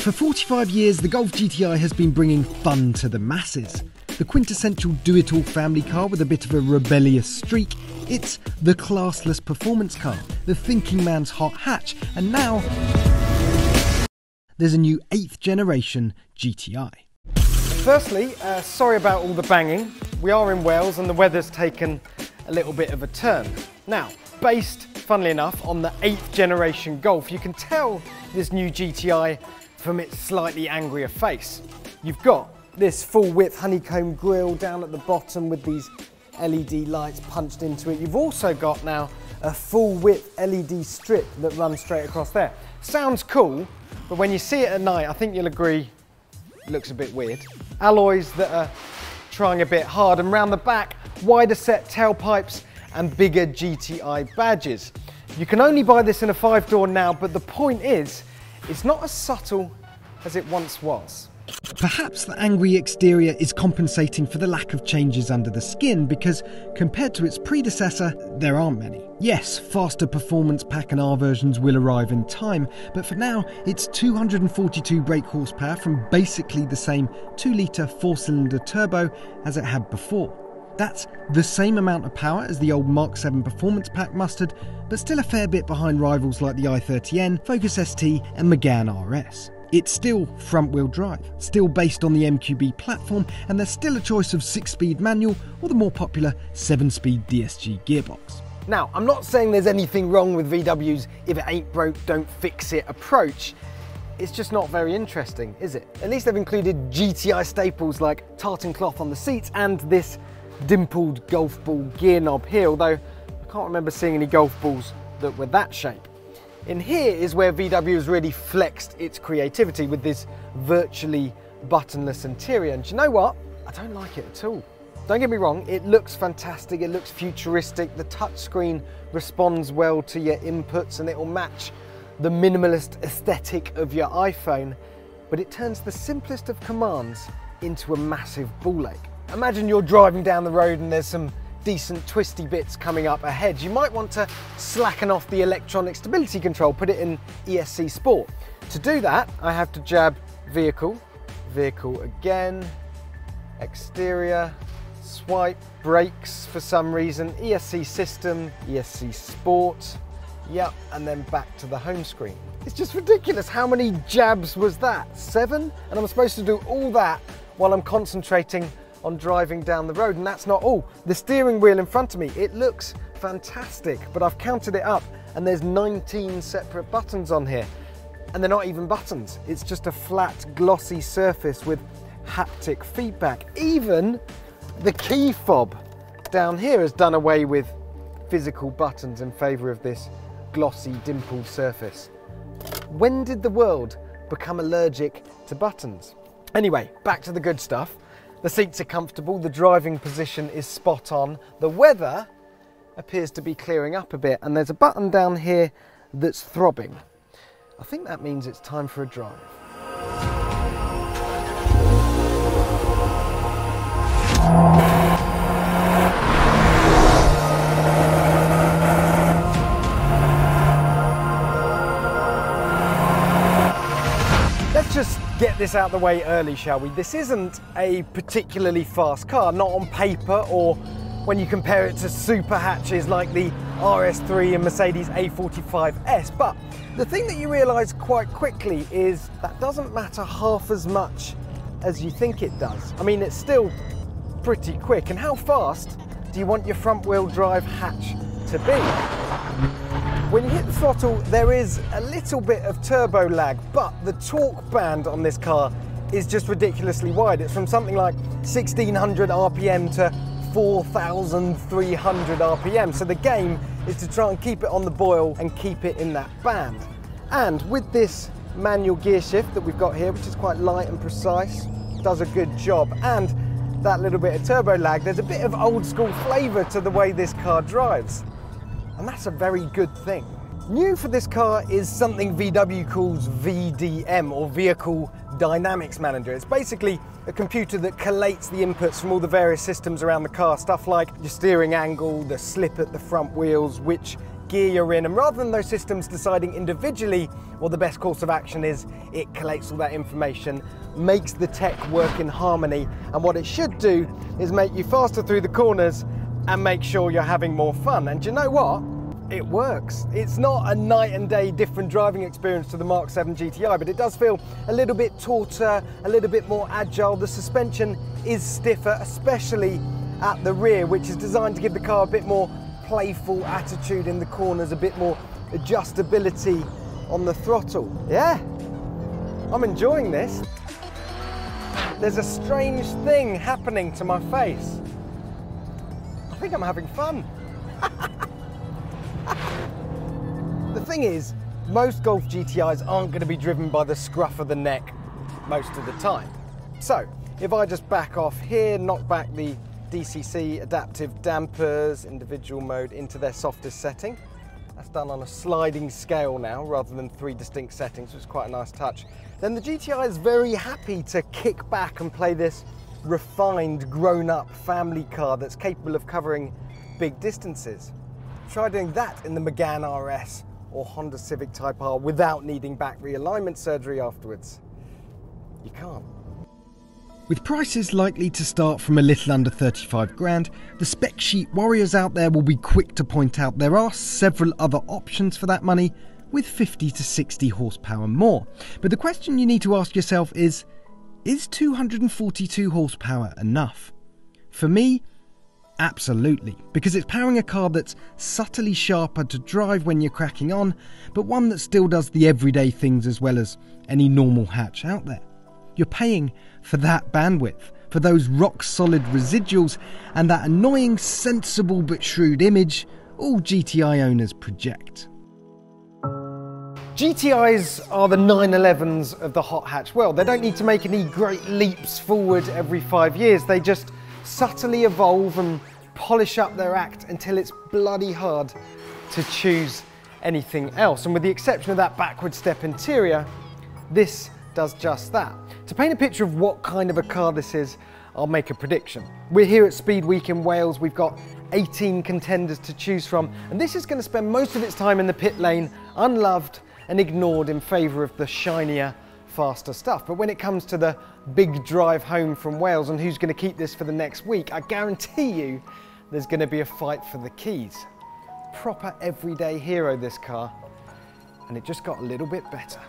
For 45 years, the Golf GTI has been bringing fun to the masses. The quintessential do it all family car with a bit of a rebellious streak. It's the classless performance car, the thinking man's hot hatch, and now there's a new 8th generation GTI. Firstly, uh, sorry about all the banging. We are in Wales and the weather's taken a little bit of a turn. Now, based, funnily enough, on the 8th generation Golf, you can tell this new GTI from its slightly angrier face. You've got this full width honeycomb grille down at the bottom with these LED lights punched into it. You've also got now a full width LED strip that runs straight across there. Sounds cool, but when you see it at night, I think you'll agree it looks a bit weird. Alloys that are trying a bit hard and round the back, wider set tailpipes and bigger GTI badges. You can only buy this in a five door now, but the point is, it's not as subtle as it once was. Perhaps the angry exterior is compensating for the lack of changes under the skin because, compared to its predecessor, there aren't many. Yes, faster performance pack and R versions will arrive in time, but for now, it's 242 brake horsepower from basically the same 2 litre 4 cylinder turbo as it had before. That's the same amount of power as the old Mark 7 Performance Pack mustered, but still a fair bit behind rivals like the i30N, Focus ST, and Megane RS. It's still front wheel drive, still based on the MQB platform, and there's still a choice of 6 speed manual or the more popular 7 speed DSG gearbox. Now, I'm not saying there's anything wrong with VW's if it ain't broke, don't fix it approach. It's just not very interesting, is it? At least they've included GTI staples like tartan cloth on the seats and this dimpled golf ball gear knob here, although I can't remember seeing any golf balls that were that shape. In here is where VW has really flexed its creativity with this virtually buttonless interior. And you know what? I don't like it at all. Don't get me wrong, it looks fantastic, it looks futuristic, the touchscreen responds well to your inputs and it will match the minimalist aesthetic of your iPhone, but it turns the simplest of commands into a massive ball ache. Imagine you're driving down the road and there's some decent twisty bits coming up ahead. You might want to slacken off the electronic stability control, put it in ESC Sport. To do that, I have to jab vehicle, vehicle again, exterior, swipe, brakes for some reason, ESC system, ESC Sport, yep, and then back to the home screen. It's just ridiculous. How many jabs was that? Seven? And I'm supposed to do all that while I'm concentrating on driving down the road. And that's not all. The steering wheel in front of me, it looks fantastic, but I've counted it up and there's 19 separate buttons on here. And they're not even buttons. It's just a flat, glossy surface with haptic feedback. Even the key fob down here has done away with physical buttons in favor of this glossy, dimpled surface. When did the world become allergic to buttons? Anyway, back to the good stuff. The seats are comfortable, the driving position is spot on. The weather appears to be clearing up a bit and there's a button down here that's throbbing. I think that means it's time for a drive. Get this out of the way early, shall we? This isn't a particularly fast car, not on paper or when you compare it to super hatches like the RS3 and Mercedes A45S. But the thing that you realise quite quickly is that doesn't matter half as much as you think it does. I mean, it's still pretty quick. And how fast do you want your front wheel drive hatch to be? When you hit the throttle, there is a little bit of turbo lag, but the torque band on this car is just ridiculously wide. It's from something like 1600 RPM to 4,300 RPM. So the game is to try and keep it on the boil and keep it in that band. And with this manual gear shift that we've got here, which is quite light and precise, does a good job. And that little bit of turbo lag, there's a bit of old school flavour to the way this car drives and that's a very good thing. New for this car is something VW calls VDM, or Vehicle Dynamics Manager. It's basically a computer that collates the inputs from all the various systems around the car, stuff like your steering angle, the slip at the front wheels, which gear you're in. And rather than those systems deciding individually what the best course of action is, it collates all that information, makes the tech work in harmony. And what it should do is make you faster through the corners and make sure you're having more fun. And you know what? It works. It's not a night and day different driving experience to the Mark 7 GTI, but it does feel a little bit tauter, a little bit more agile. The suspension is stiffer, especially at the rear, which is designed to give the car a bit more playful attitude in the corners, a bit more adjustability on the throttle. Yeah, I'm enjoying this. There's a strange thing happening to my face. I think I'm having fun. thing is, most Golf GTIs aren't going to be driven by the scruff of the neck most of the time. So, if I just back off here, knock back the DCC adaptive dampers, individual mode into their softest setting. That's done on a sliding scale now rather than three distinct settings, which is quite a nice touch. Then the GTI is very happy to kick back and play this refined, grown-up family car that's capable of covering big distances. Try doing that in the Megane RS or Honda Civic Type R without needing back realignment surgery afterwards. You can't. With prices likely to start from a little under 35 grand, the spec sheet warriors out there will be quick to point out there are several other options for that money with 50 to 60 horsepower more. But the question you need to ask yourself is is 242 horsepower enough? For me, absolutely, because it's powering a car that's subtly sharper to drive when you're cracking on, but one that still does the everyday things as well as any normal hatch out there. You're paying for that bandwidth, for those rock solid residuals, and that annoying, sensible but shrewd image all GTI owners project. GTIs are the 911s of the hot hatch world. They don't need to make any great leaps forward every five years. They just subtly evolve and polish up their act until it's bloody hard to choose anything else. And with the exception of that backward step interior, this does just that. To paint a picture of what kind of a car this is, I'll make a prediction. We're here at Speed Week in Wales. We've got 18 contenders to choose from, and this is going to spend most of its time in the pit lane, unloved and ignored in favour of the shinier, faster stuff. But when it comes to the big drive home from Wales and who's going to keep this for the next week, I guarantee you there's going to be a fight for the keys. Proper everyday hero, this car, and it just got a little bit better.